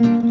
Mm-hmm.